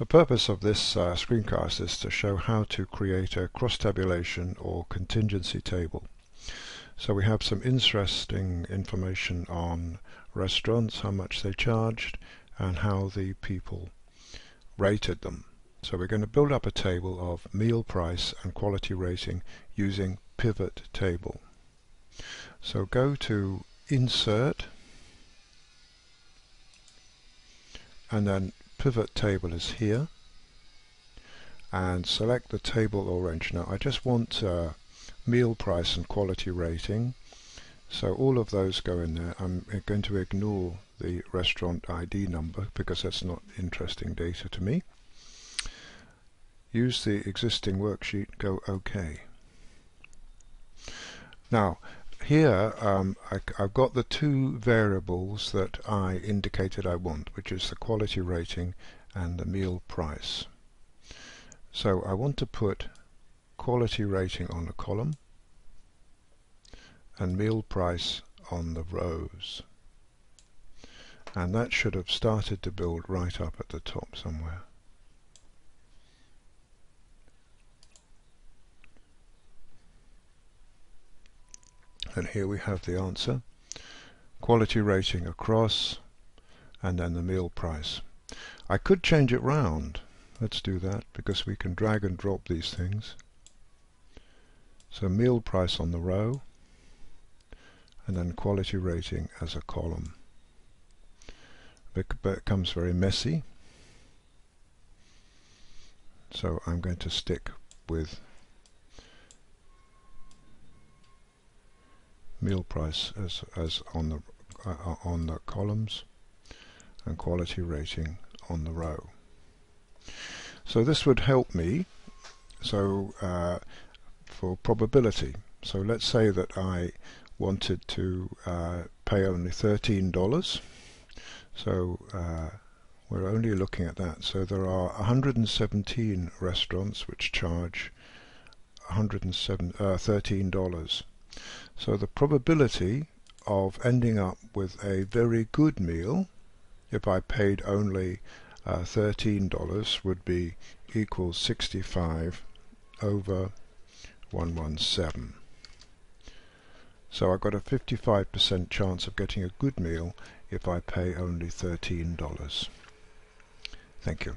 The purpose of this uh, screencast is to show how to create a cross-tabulation or contingency table. So we have some interesting information on restaurants, how much they charged, and how the people rated them. So we're going to build up a table of meal price and quality rating using pivot table. So go to insert and then pivot table is here and select the table or range. Now I just want uh, meal price and quality rating so all of those go in there. I'm going to ignore the restaurant ID number because that's not interesting data to me. Use the existing worksheet, go OK. Now here um, I, have got the two variables that I indicated I want, which is the quality rating and the meal price. So I want to put quality rating on the column and meal price on the rows. And that should have started to build right up at the top somewhere. And here we have the answer. Quality rating across and then the meal price. I could change it round. Let's do that because we can drag and drop these things. So meal price on the row and then quality rating as a column. It becomes very messy. So I'm going to stick with meal price as, as on the uh, on the columns and quality rating on the row. So this would help me so uh, for probability. So let's say that I wanted to uh, pay only $13 so uh, we're only looking at that so there are 117 restaurants which charge 107 uh, $13 so the probability of ending up with a very good meal, if I paid only uh, $13, would be equals 65 over 117. So I've got a 55% chance of getting a good meal if I pay only $13. Thank you.